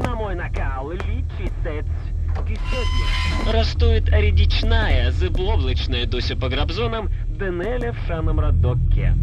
на мой накал, лічиться Кисьодня. Растует редичная, зыблоблачная дося по грабзонам, Денеля в шаном радокке.